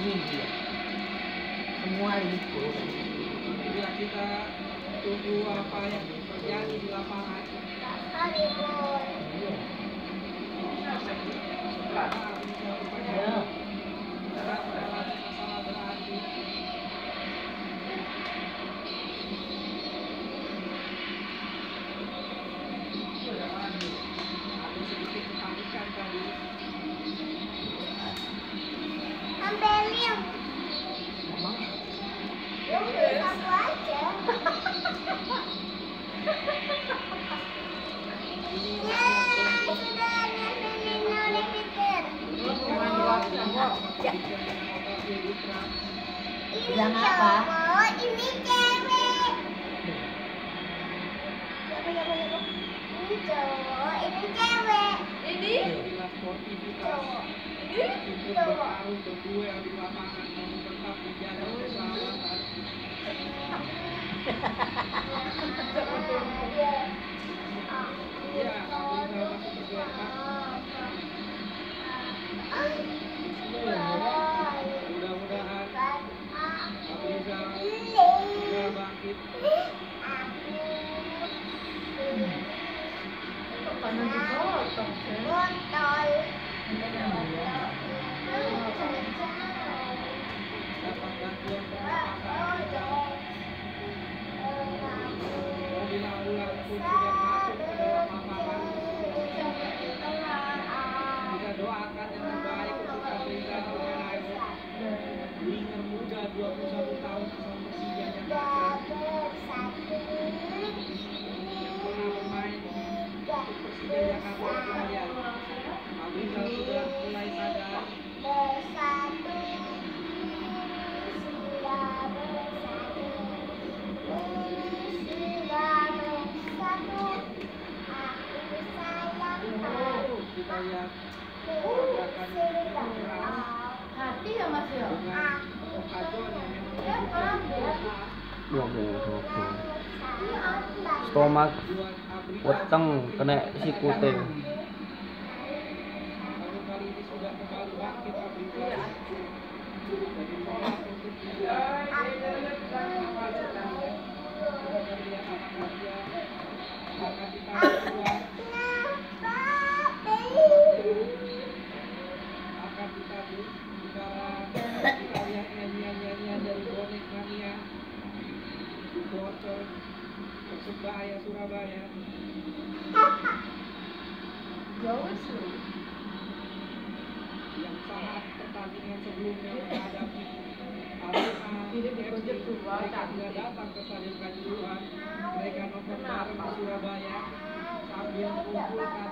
Ini dia. Semua libur. Bila kita tunggu apa yang terjadi di lapangan, Iya. Bilang apa? Ini cewek. Siapa siapa siapa? Ini cowok, ini cewek. Bila sportivitas Cowok. untuk bertarung Kita doakan yang terbaik untuk Abrizal Menaiwo. Winger muda 21 tahun asal Persija Jakarta yang pernah bermain untuk Persija Jakarta. stomat weteng kena sikute. Surabaya Jauh sih. yang saat pertandingan sebelumnya menghadapi Ini FC, mereka tidak datang ke Stadion Kanjuruhan mereka nonton bareng di Surabaya sambil mengumpulkan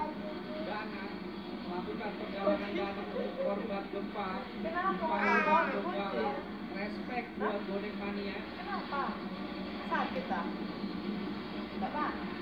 dana melakukan penggalangan dana untuk korban gempa di dan Donggala respect buat bonek mania Kenapa? Sakit ah? Enggak Pak?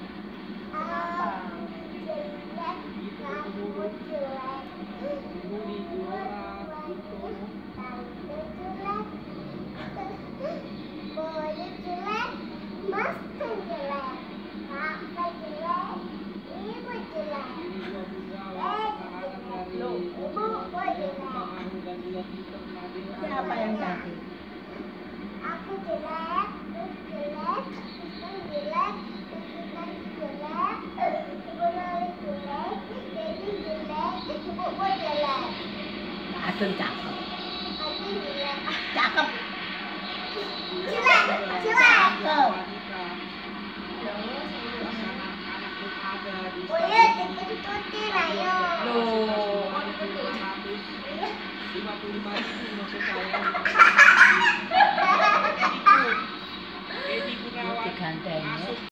siapa yang cantik? Aku jelek aku jelek aku jelek terus jelek bonali jelek jadi jelek jelek. Cakep. Jelek. Ah, cakep. Jelek jelek. Oh lah. Loh.